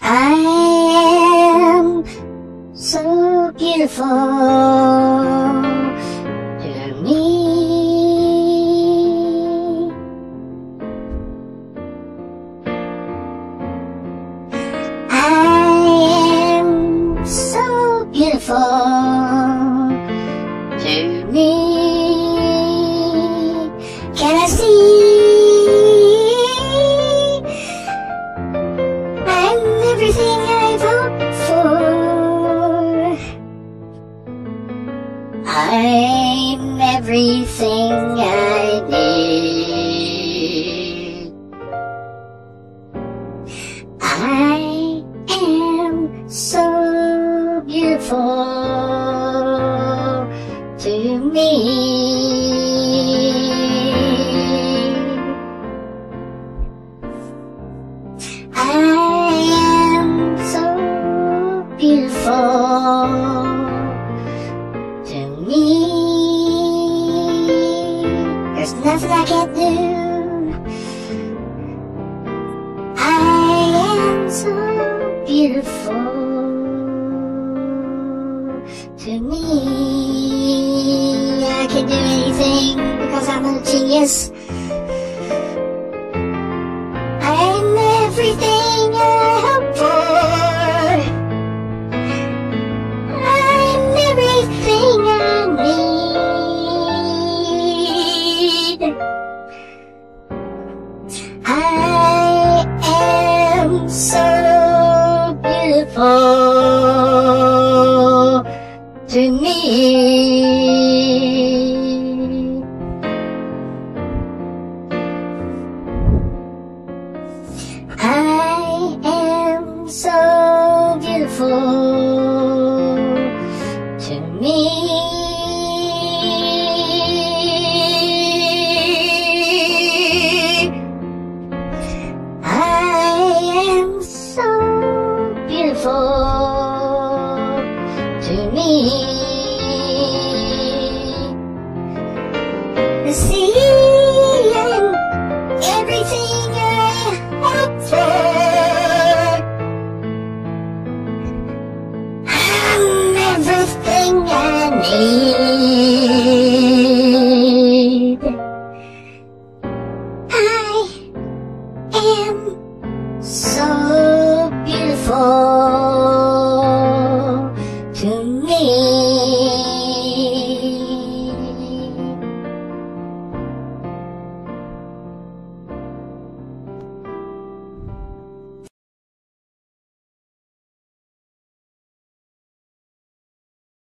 I am so beautiful everything I've hoped for. I'm everything I need. I am so beautiful to me. Me. There's nothing I can't do. I am so beautiful to me. I can do anything because I'm a genius. So beautiful to me. I am so beautiful to me. to me. The Seeing everything I wanted, I'm everything I need. I am.